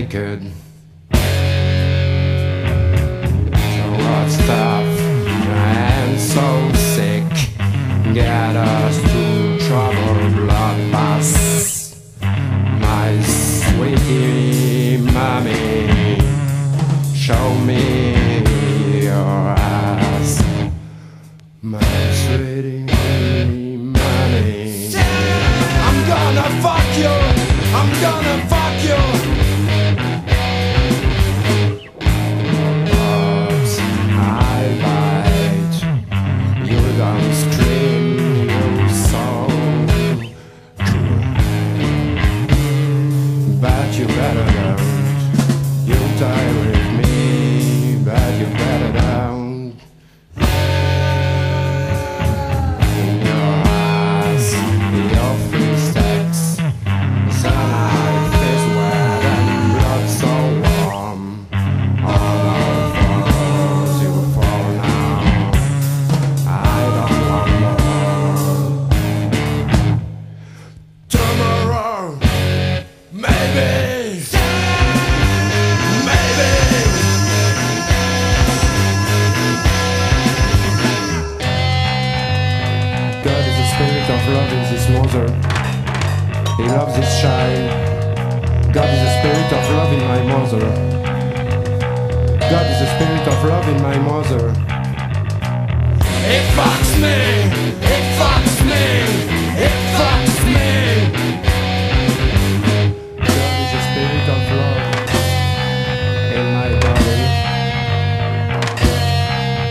naked. What's tough and so sick? Get us to trouble bloodbaths. My sweetie mommy, show me your ass. My sweetie mommy. I'm gonna fuck you. I'm gonna fuck you. Of love in this mother. He loves his child. God is the spirit of love in my mother. God is the spirit of love in my mother. It fucks me! It fucks me! It fucks me! God is the spirit of love in my body.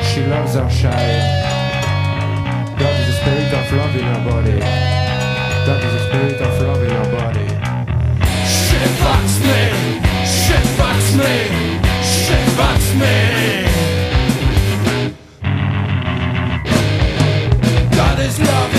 She loves her child. That is the spirit of love in your body. That is the spirit of love in your body. Shit fucks me. Shit fucks me. Shit fucks me. That is love.